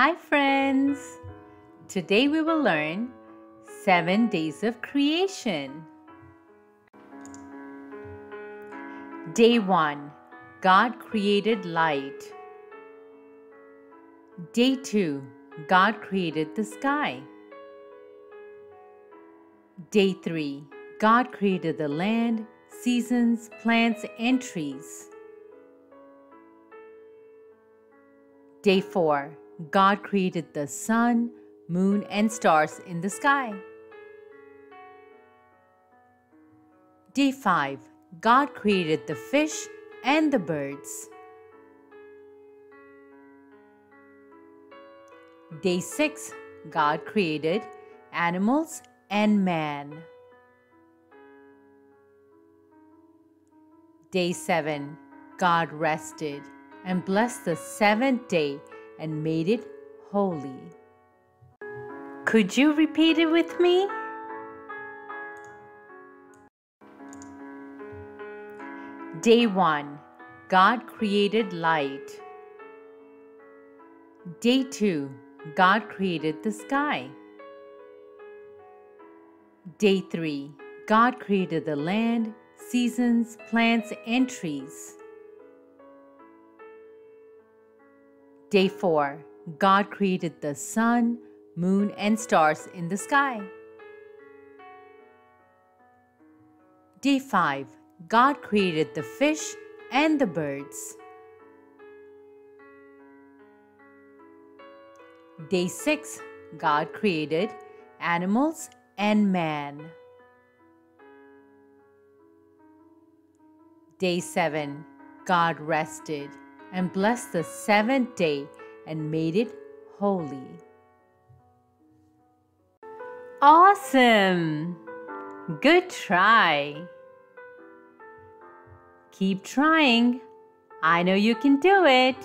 Hi, friends! Today we will learn seven days of creation. Day 1 God created light. Day 2 God created the sky. Day 3 God created the land, seasons, plants, and trees. Day 4 God created the sun, moon, and stars in the sky. Day 5 God created the fish and the birds. Day 6 God created animals and man. Day 7 God rested and blessed the seventh day and made it holy. Could you repeat it with me? Day 1 God created light. Day 2 God created the sky. Day 3 God created the land, seasons, plants, and trees. Day 4 God created the sun, moon, and stars in the sky. Day 5 God created the fish and the birds. Day 6 God created animals and man. Day 7 God rested and blessed the seventh day and made it holy. Awesome! Good try. Keep trying. I know you can do it.